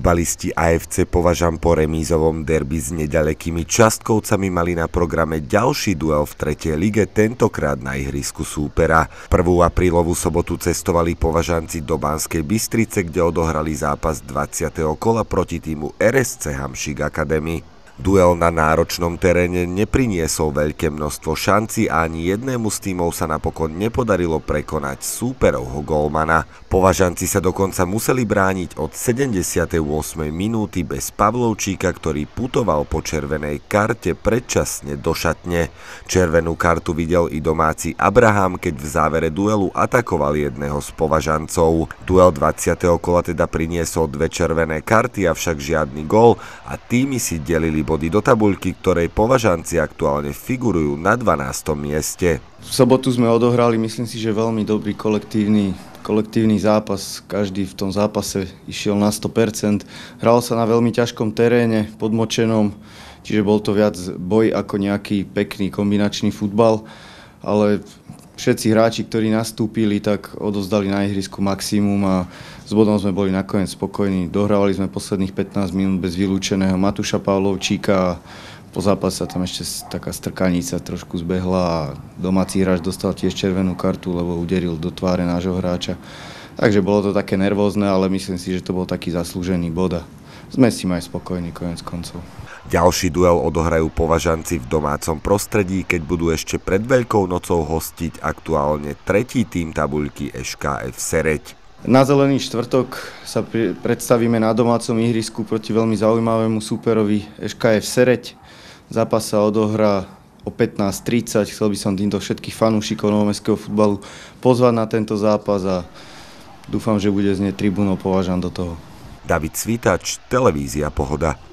Futbalisti AFC Považan po remízovom derby s nedalekými Častkovcami mali na programe ďalší duel v tretej lige, tentokrát na ihrisku súpera. Prvú aprílovú sobotu cestovali Považanci do Banskej Bystrice, kde odohrali zápas 20. kola proti týmu RSC Hamšik Academy. Duel na náročnom teréne nepriniesol veľké množstvo šanci a ani jednému z tímov sa napokon nepodarilo prekonať súperovho golmana. Považanci sa dokonca museli brániť od 78. minúty bez Pavlovčíka, ktorý putoval po červenej karte predčasne do šatne. Červenú kartu videl i domáci Abraham, keď v závere duelu atakoval jedného z považancov. Duel 20. kola teda priniesol dve červené karty, avšak žiadny gól a týmy si delili body do tabuľky, ktorej považanci aktuálne figurujú na 12. mieste. V sobotu sme odohrali, myslím si, že veľmi dobrý kolektívny, kolektívny zápas. Každý v tom zápase išiel na 100%. Hral sa na veľmi ťažkom teréne, podmočenom, čiže bol to viac boj ako nejaký pekný kombinačný futbal. Ale všetci hráči, ktorí nastúpili, tak odozdali na ihrisku maximum a s bodom sme boli nakoniec spokojní. Dohrávali sme posledných 15 minút bez vylúčeného Matúša Pavlovčíka a po zápase sa tam ešte taká strkanica trošku zbehla a domáci hráč dostal tiež červenú kartu, lebo uderil do tváre nášho hráča. Takže bolo to také nervózne, ale myslím si, že to bol taký zaslúžený bod sme s tým aj spokojní konec koncov. Ďalší duel odohrajú považanci v domácom prostredí, keď budú ešte pred Veľkou nocou hostiť aktuálne tretí tým tabuľky SKF Sereď. Na zelený štvrtok sa predstavíme na domácom ihrisku proti veľmi zaujímavému súperovi SKF Sereď. Zápas sa odohrá o 15.30. Chcel by som týmto všetkých fanúšikov novomestského futbalu pozvať na tento zápas a dúfam, že bude znieť tribúnou považan do toho. David Svitač, Televízia Pohoda.